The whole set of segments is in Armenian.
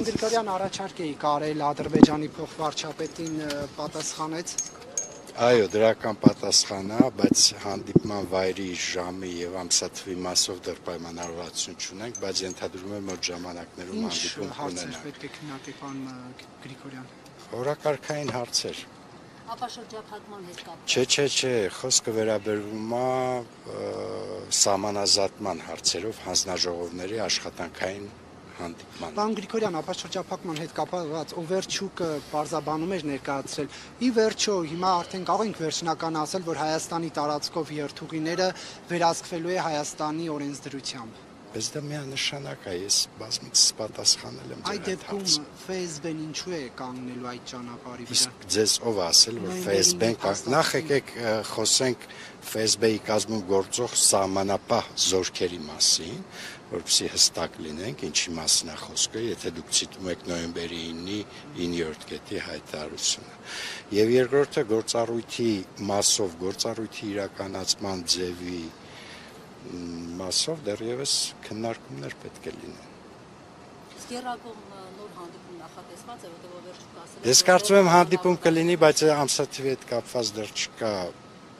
Պարոն Գրիգորյան առաջարկ էի կարել Ադրբեջանի փոխվարչապետին պատասխանեց Այո, դրական պատասխան է, բայց հանդիպման վայրի ժամի եւ ամսաթվի մասով դեռ պայմանավորվածություն չունենք, բայց ենթադրում եմ որ ժամանակներում հանդիպում կունենանք։ Ինչ հարցեր պետք է քննարկի պարոն Գրիգորյան։ Օրակարգային հարցեր։ Ապա շրջափակման հետ կապ։ Չէ, չէ, չէ, խոսքը վերաբերվում է սահմանազատման հարցերով հանձնաժողովների աշխատանքային հանդիպման։ Պարոն Գրիգորյան, ապա շրջափակման հետ կապված Օվերչուկը բարձաբանում էր ներկայացրել։ Ի վերջո, հիմա արդեն կարող ենք վերջնական ասել, որ Հայաստանի տարածքով երթուղիները վերահսկվելու է Հայաստանի օրենսդրությամբ։ Բայց դա միանշանակ է, ես բազմից պատասխանել եմ Այդ դեպքում Facebook-ն ինչու է կանգնելու այդ ճանապարհի վրա։ Իսկ ձեզ ով ասել, որ Facebook-ը նախ եկեք խոսենք Facebook-ի կազմում գործող սահմանապահ զորքերի մասին, որպեսզի հստակ լինենք, ինչի մասին է խոսքը, եթե դուք ցիտում եք նոյեմբերի 9-ի 9-րդ կետի հայտարարությունը։ Եվ երկրորդը գործառույթի մասով, գործառույթի իրականացման ձևի մասով դեռևս քննարկումներ պետք է լինեն։ Սկերակում նոր հանդիպում նախատեսված է, որտեղ վերջում ասել։ Ես կարծում եմ հանդիպում կլինի, բայց ամսաթվի հետ կապված դեռ չկա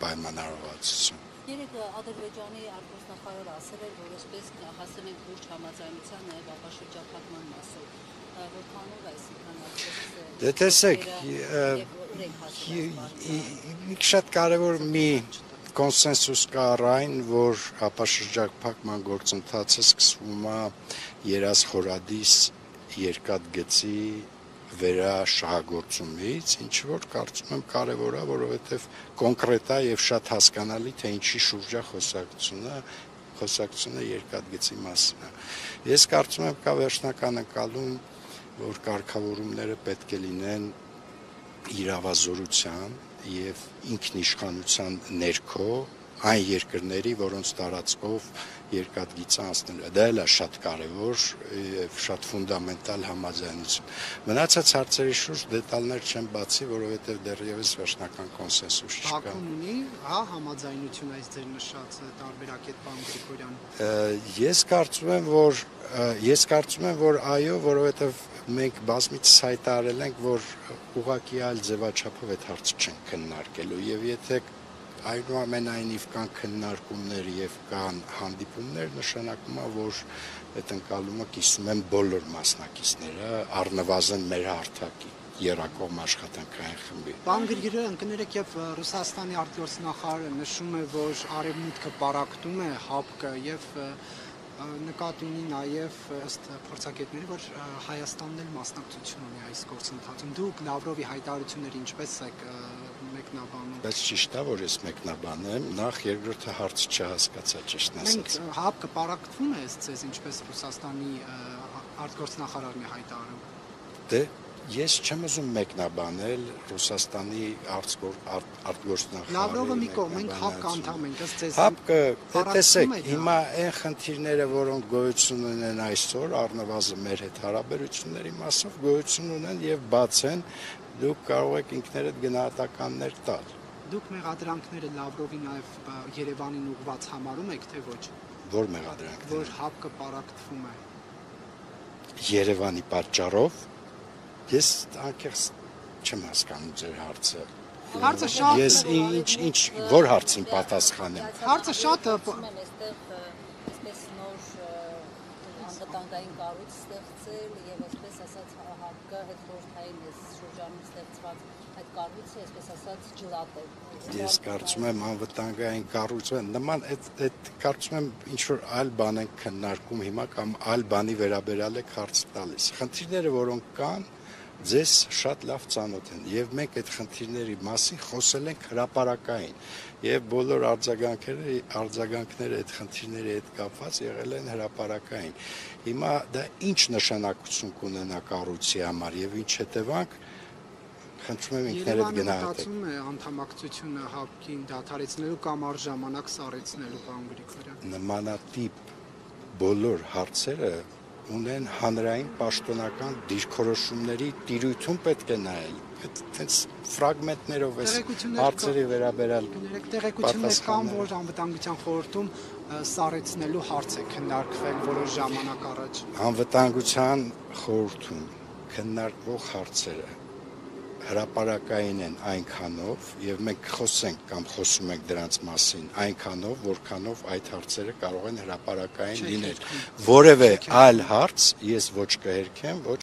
պայմանավորվածություն։ Երեք Ադրբեջանի արտգործնախարարը ասել էր, որ այսպես հասել ենք լուրջ համաձայնության նաև ապաշրջափակման մասով։ Որքանով է այսպես։ Դե տեսեք, մի շատ կարևոր մի կոնսենսուս կա այն, որ ապաշրջափակման գործընթացը սկսվում է երաս խորադիս երկաթգծի վերաշահագործումից, ինչ որ կարծում եմ կարևոր է, որովհետև կոնկրետ է եւ շատ հասկանալի թե ինչի շուրջ է խոսակցությունը, խոսակցությունը երկաթգծի մասին է։ Ես կարծում եմ կա վերջնական ընկալում, որ կարգավորումները պետք է լինեն իրավազորության եւ ինքնիշխանության ներքո այն երկրների, որոնց տարածքով երկաթգիծը անցնել է։ Դա էլ է շատ կարևոր եւ շատ ֆունդամենտալ համաձայնություն։ Մնացած հարցերի շուրջ դետալներ չեմ բացի, որովհետեւ դեռևս վերջնական կոնսենսուս չկա։ Բաքուն ունի, հա, համաձայնություն այս ձեր նշած տարբերակետ պարոն Գրիգորյան։ Ես կարծում եմ, որ ես կարծում եմ, որ այո, որովհետեւ մենք բազմից հայտարարել ենք, որ ուղղակի այլ ձևաչափով այդ հարցը չեն քննարկելու եւ եթե այնուամենայնիվ կան քննարկումներ եւ կան հանդիպումներ նշանակում է որ այդ ընկալումը կիսում են բոլոր մասնակիցները առնվազն մեր հարթակի երակողմ աշխատանքային խմբի։ Պարոն Գրիգորյան, կներեք եւ Ռուսաստանի արտգործնախարարը նշում է, որ արևմուտքը պարակտում է ՀԱՊԿ եւ նկատի ունի նաև ըստ փորձագետների, որ Հայաստանն էլ մասնակցություն ունի այս գործընթացում։ Դուք Լավրովի հայտարարությունները ինչպես եք մեկնաբանում։ Բայց ճիշտ է, որ ես մեկնաբանեմ, նախ երկրորդը հարցը չհասկացա ճիշտն ասած։ Մենք ՀԱՊԿ պարակտվում է ըստ ինչպես Ռուսաստանի արտգործնախարարն է հայտարարում։ Դե Ես չեմ ուզում մեկնաբանել Ռուսաստանի արտգործնախարարի։ Լավրովը մի կողմ, մենք ՀԱՊԿ անդամ ենք, ըստ ձեզ։ ՀԱՊԿ, տեսեք, հիմա այն խնդիրները, որոնք գոյություն ունեն այսօր, առնվազն մեր հետ հարաբերությունների մասով գոյություն ունեն եւ բաց են, դուք կարող եք ինքներդ գնահատականներ տալ։ Դուք մեղադրանքները Լավրովի նաեւ Երևանին ուղված համարում եք, թե ոչ։ Որ մեղադրանքներ։ Որ ՀԱՊԿ պարակտվում է։ Երևանի պատճառով Ես անկեղծ չեմ հասկանում ձեր հարցը։ Հարցը շատ Ես ինչ ինչ որ հարցին պատասխանեմ։ Հարցը շատ այսպես նոր անվտանգային կառույց ստեղծել եւ այսպես ասած ՀԱԿ-ը հետ խորհրդային էս շրջանում ստեղծված այդ կառույցը այսպես ասած ջլատել։ Ես կարծում եմ անվտանգային կառույցը նման այդ այդ կարծում եմ ինչ որ այլ բան են քննարկում հիմա կամ այլ բանի վերաբերալ է հարց տալիս։ Խնդիրները որոնք կան, ձեզ շատ լավ ծանոթ են եւ մենք այդ խնդիրների մասին խոսել ենք հրաապարակային եւ բոլոր արձագանքները արձագանքները այդ խնդիրների հետ կապված եղել են հրաապարակային հիմա դա ինչ նշանակություն կունենա կառույցի համար եւ ինչ հետևանք խնդրում եմ ինքներդ գնահատեք։ Երևանը մտածում է անդամակցությունը հապկին դադարեցնելու կամ առ ժամանակ սառեցնելու բան Գրիգորյան։ Նմանատիպ բոլոր հարցերը ունեն հանրային պաշտոնական դիրքորոշումների տիրույթում պետք է նայել այդպես ֆրագմենտներով էս հարցերի վերաբերալ տեղեկություններ կան որ անվտանգության խորհրդում սառեցնելու հարց է քննարկվել որոշ ժամանակ առաջ։ Անվտանգության խորհրդում քննարկվող հարցերը հրաապարակային են այնքանով եւ մենք խոսենք կամ խոսում ենք դրանց մասին այնքանով որքանով այդ հարցերը կարող են հրաապարակային լինել որևէ այլ հարց ես ոչ կհերքեմ ոչ